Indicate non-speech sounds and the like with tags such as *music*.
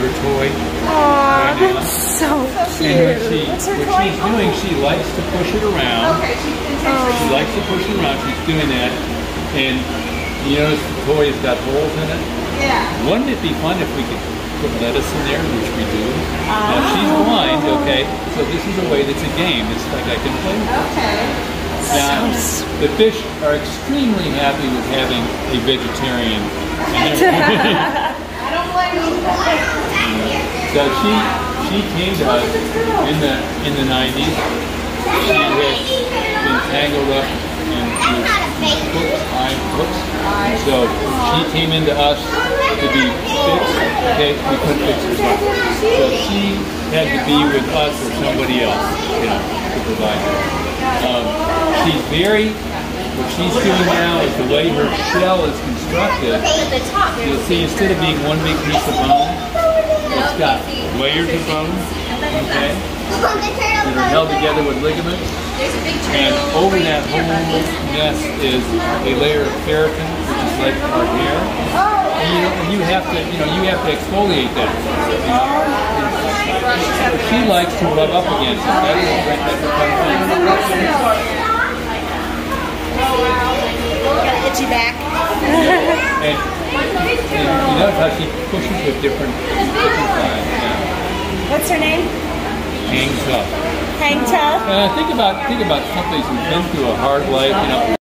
her toy. Aw, now. that's so And what, cute. she, What's her what toy she's doing, she likes to push it around. Okay, she She likes to push it around. She's doing that. And you notice the toy has got holes in it. Yeah. Wouldn't it be fun if we could put lettuce in there, which we do? Oh. Now she's ah. blind, okay, so this is a way that's a game. It's like I can play with it. Okay. Now, the fish are extremely happy with having a vegetarian. *laughs* *laughs* I don't blame you. So she she came to us in the in the 90s. She had been tangled up into hooks, eye hooks. So she came into us to be fixed. Okay, we couldn't fix her. So she had to be with us or somebody else, you know, to provide her. Um, she's very, what she's doing now is the way her shell is constructed. You'll see instead of being one big piece of bone, it's got layers of bone, okay, that are held together with ligaments. And over that whole nest is a layer of keratin, which is like our hair. And you, and you have to, you know, you have to exfoliate that. She likes to rub up against it. That's, a fun thing. Got an itchy back. And, and you notice how she pushes with different, different sides. Yeah. What's her name? Hangs up. Hang tough. Uh, think about think about companies who've been through a hard life, you know.